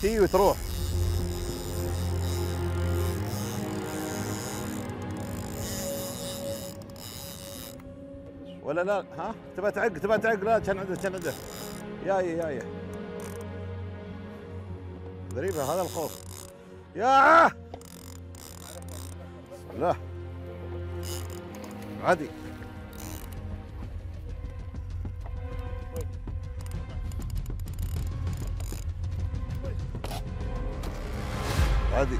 تي وتروح. ولا لا؟ ها؟ تبى تعق؟ تبى تعق؟ لا كان عنده كان عنده ياي ياي غريبة هذا الخوف. يا! الله. عادي. అది